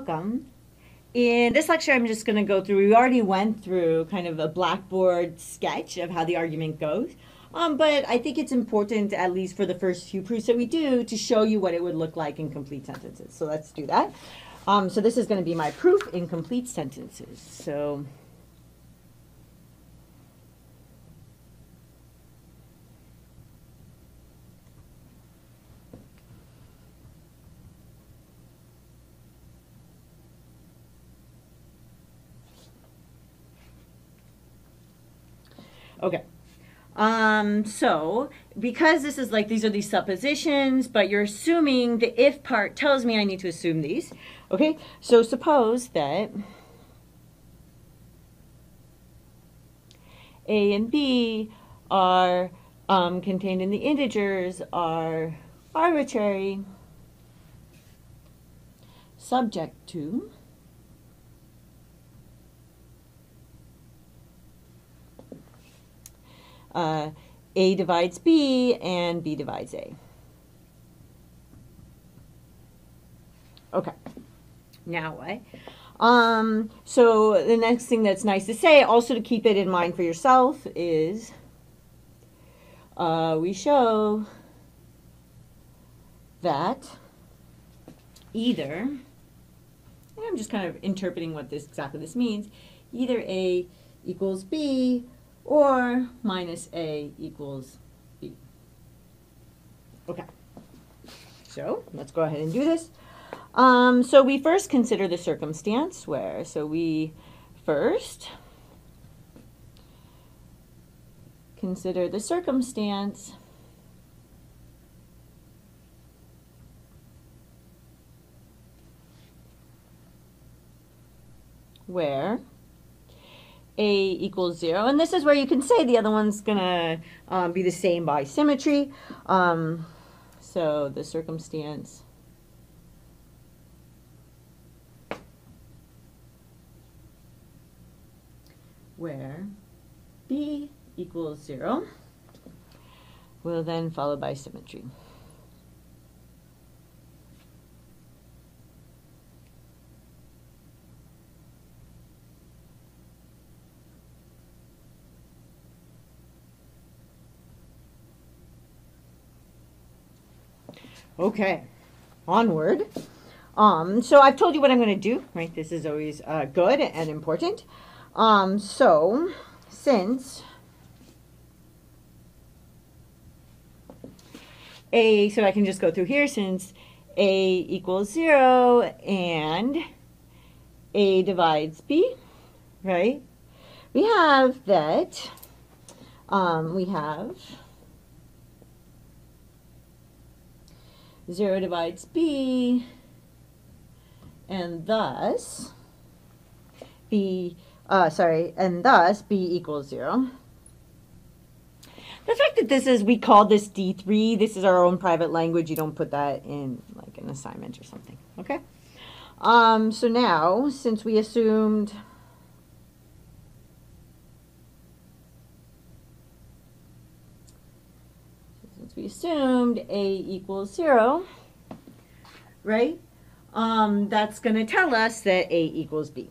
welcome. In this lecture, I'm just going to go through, we already went through kind of a Blackboard sketch of how the argument goes. Um, but I think it's important, at least for the first few proofs that we do, to show you what it would look like in complete sentences. So let's do that. Um, so this is going to be my proof in complete sentences. So Okay. Um, so, because this is like, these are these suppositions, but you're assuming the if part tells me I need to assume these. Okay, so suppose that A and B are um, contained in the integers are arbitrary subject to uh, A divides B and B divides A. Okay, now what? Um, so the next thing that's nice to say, also to keep it in mind for yourself, is uh, we show that either, I'm just kind of interpreting what this exactly this means, either A equals B or minus A equals B. Okay, so let's go ahead and do this. Um, so we first consider the circumstance where, so we first consider the circumstance where a equals 0. And this is where you can say the other one's to um, be the same by symmetry. Um, so the circumstance where b equals 0 will then follow by symmetry. Okay, onward. Um, so I've told you what I'm going to do, right? This is always uh, good and important. Um, so since A, so I can just go through here, since A equals 0 and A divides B, right? We have that, um, we have 0 divides b, and thus b, uh, sorry, and thus b equals 0. The fact that this is, we call this D3, this is our own private language, you don't put that in like an assignment or something, okay? Um, so now, since we assumed we assumed A equals 0, right? Um, that's going to tell us that A equals B.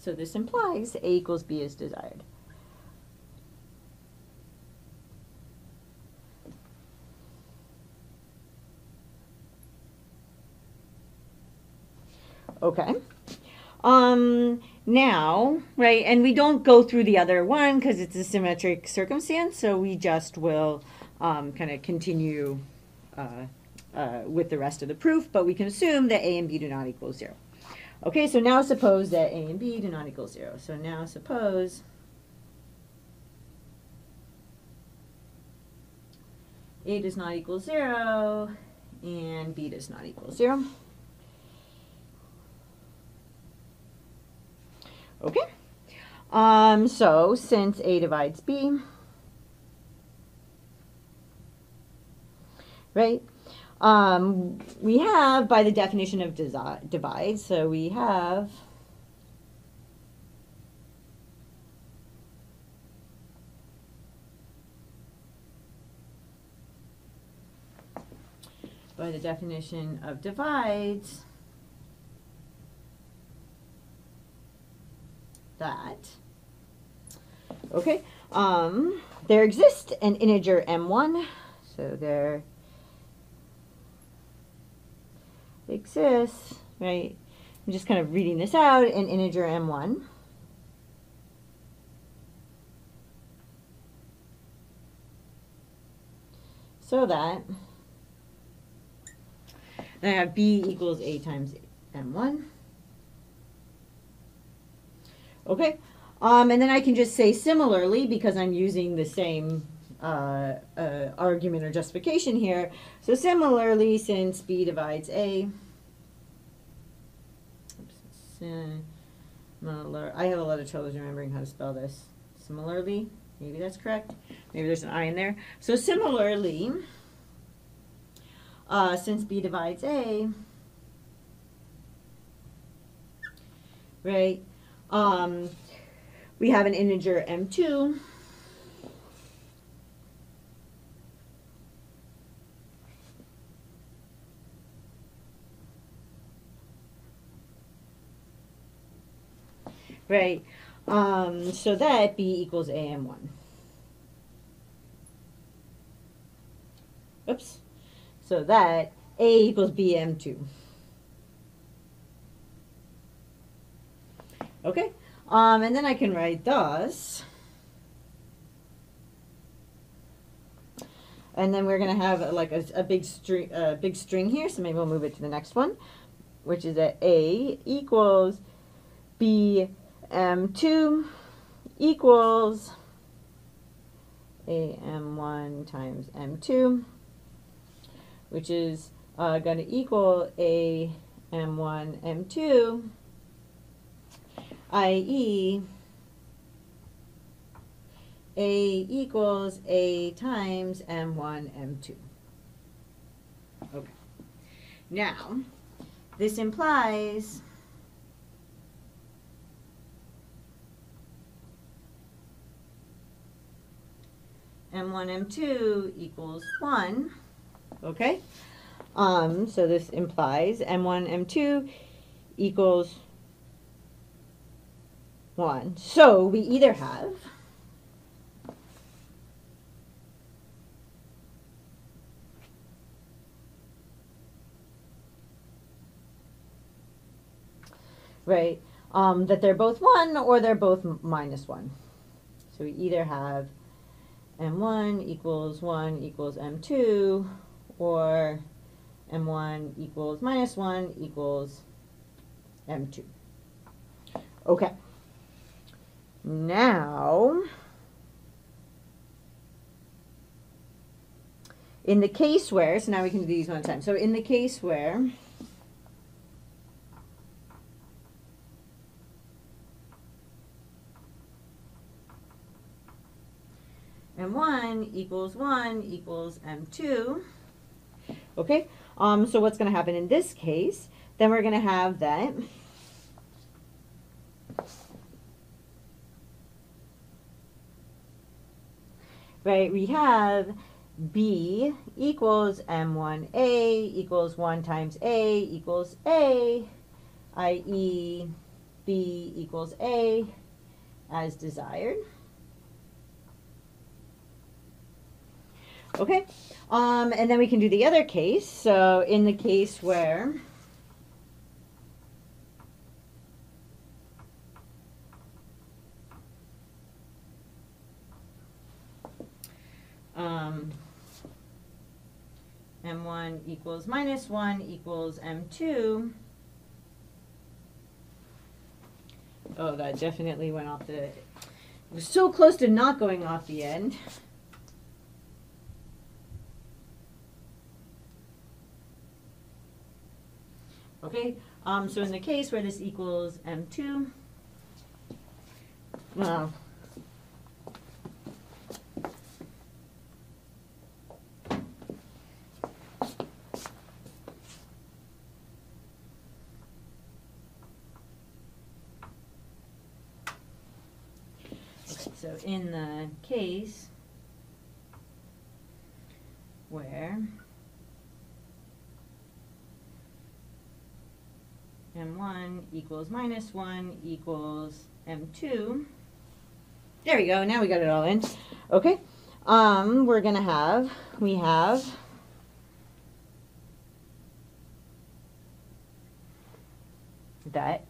So this implies A equals B is desired. Okay. Um, now, right, and we don't go through the other one because it's a symmetric circumstance, so we just will um, kind of continue uh, uh, with the rest of the proof, but we can assume that A and B do not equal 0. Okay, so now suppose that A and B do not equal 0. So now suppose A does not equal 0 and B does not equal 0. Okay. Um, so since A divides B, right, um, we have by the definition of divide, so we have by the definition of divides that. Okay um, there exists an integer m1 so there exists right? I'm just kind of reading this out an integer m1 so that I have b equals a times m1 Okay, um, and then I can just say similarly, because I'm using the same uh, uh, argument or justification here. So similarly, since B divides A, I have a lot of trouble remembering how to spell this. Similarly, maybe that's correct. Maybe there's an I in there. So similarly, uh, since B divides A, right, um, we have an integer m2. Right, um, so that b equals am1. Oops. So that a equals bm2. Okay, um, and then I can write thus. And then we're going to have like a, a big string, a big string here. So maybe we'll move it to the next one, which is that A equals B M2 equals AM1 times M2, which is uh, going to equal AM1 M2 i.e. A equals A times M1, M2. Okay. Now, this implies M1, M2 equals 1. Okay? Um, so this implies M1, M2 equals 1. So we either have right, um, that they're both 1 or they're both minus 1. So we either have m1 equals 1 equals m2 or m1 equals minus 1 equals m2. Okay. Now, in the case where, so now we can do these one at a time. So in the case where M1 equals 1 equals M2, okay, um, so what's going to happen in this case? Then we're going to have that right, we have B equals M1A equals 1 times A equals A, i.e. B equals A as desired. Okay, um, and then we can do the other case. So in the case where um, m1 equals minus 1 equals m2. Oh, that definitely went off the, it was so close to not going off the end. Okay, um, so in the case where this equals m2, well, So in the case where m1 equals minus 1 equals m2, there we go, now we got it all in. Okay, um, we're going to have, we have that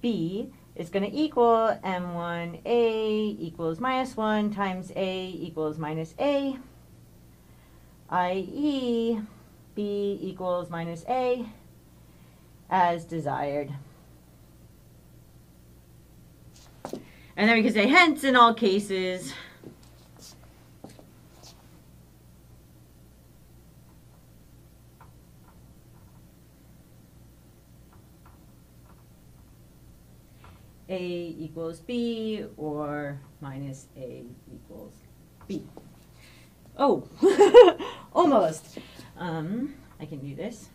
b is going to equal m1a equals minus 1 times a equals minus a, i.e. b equals minus a as desired. And then we can say hence in all cases A equals B or minus A equals B. Oh, almost. Um, I can do this.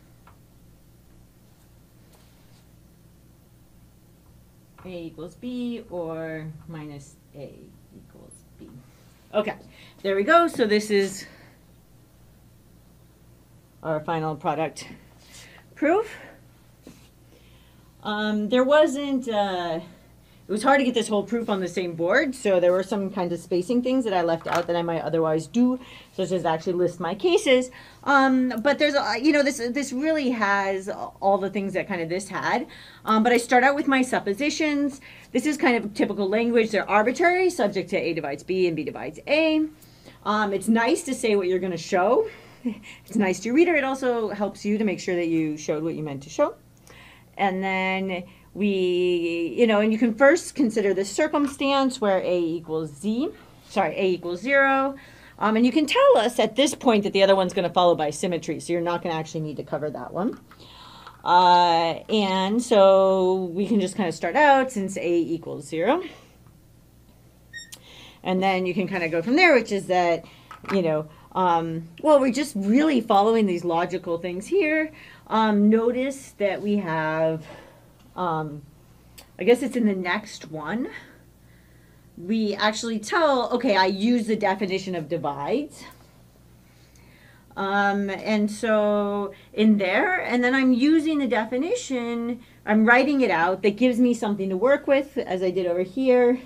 A equals B or minus A equals B. Okay, there we go. So this is our final product proof. Um, there wasn't, uh, it was hard to get this whole proof on the same board, so there were some kind of spacing things that I left out that I might otherwise do, such as actually list my cases. Um, but there's, a, you know, this this really has all the things that kind of this had. Um, but I start out with my suppositions. This is kind of typical language. They're arbitrary, subject to A divides B and B divides A. Um, it's nice to say what you're going to show. It's nice to your reader. It also helps you to make sure that you showed what you meant to show. And then we, you know, and you can first consider the circumstance where A equals Z, sorry, A equals zero. Um, and you can tell us at this point that the other one's going to follow by symmetry, so you're not going to actually need to cover that one. Uh, and so we can just kind of start out since A equals zero. And then you can kind of go from there, which is that, you know, um, well, we're just really following these logical things here. Um, notice that we have um, I guess it's in the next one, we actually tell, okay, I use the definition of divides. Um, and so in there, and then I'm using the definition, I'm writing it out that gives me something to work with, as I did over here.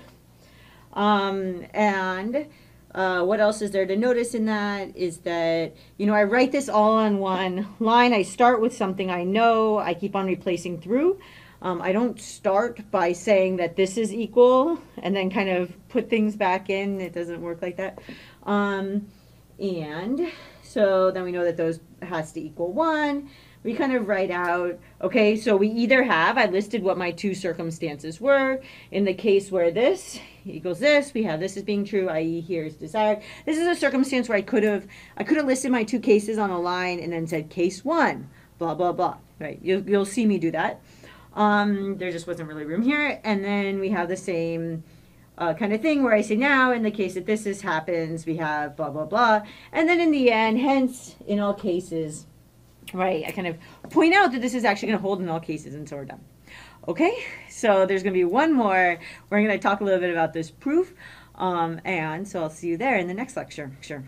Um, and uh, what else is there to notice in that is that, you know, I write this all on one line. I start with something I know. I keep on replacing through. Um, I don't start by saying that this is equal and then kind of put things back in. It doesn't work like that. Um, and so then we know that those has to equal one. We kind of write out, okay, so we either have, I listed what my two circumstances were. In the case where this equals this, we have this as being true, i.e. here is desired. This is a circumstance where I could have, I could have listed my two cases on a line and then said case one, blah, blah, blah, right? You'll, you'll see me do that. Um, there just wasn't really room here. And then we have the same uh, kind of thing where I say now, in the case that this is happens, we have blah, blah, blah. And then in the end, hence, in all cases, right, I kind of point out that this is actually going to hold in all cases, and so we're done. Okay, so there's going to be one more. We're going to talk a little bit about this proof. Um, and so I'll see you there in the next lecture. Sure.